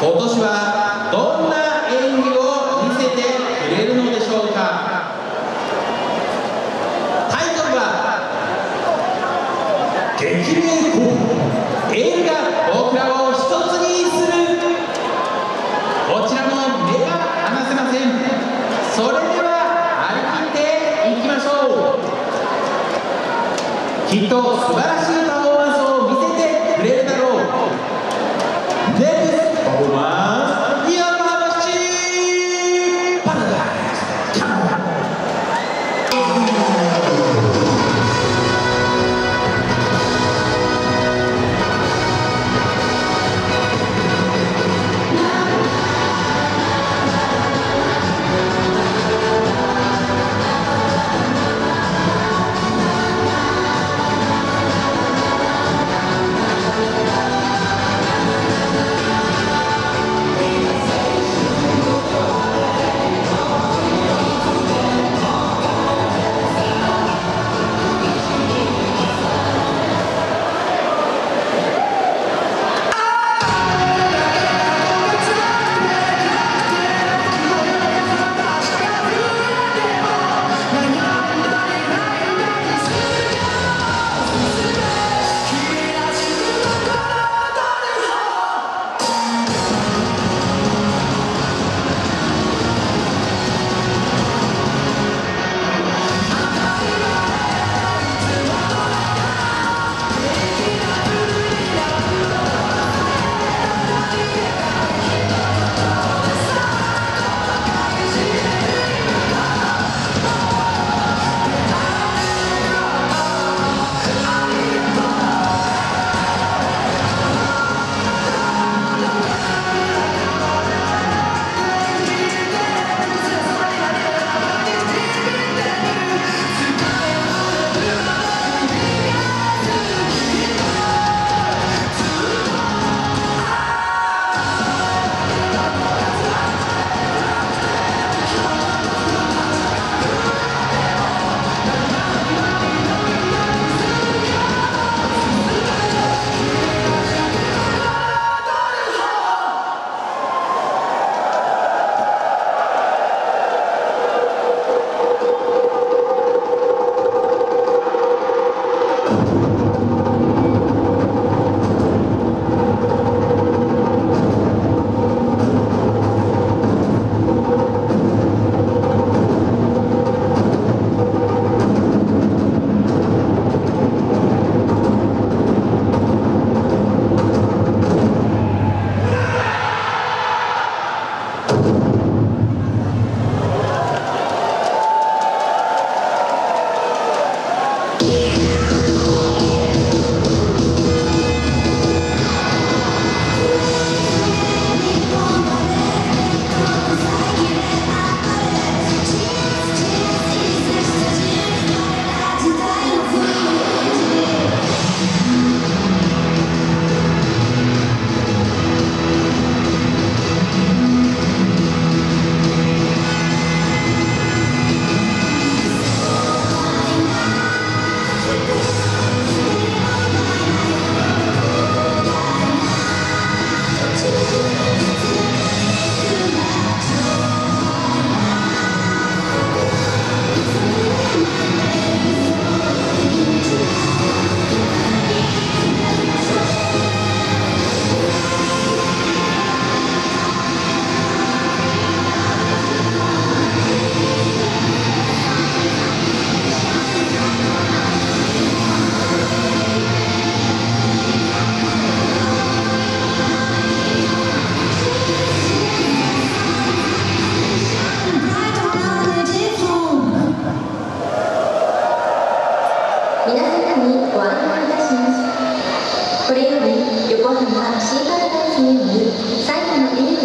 今年はどんな皆様にご案内いたします。これより横浜シーパラダイスにより最後の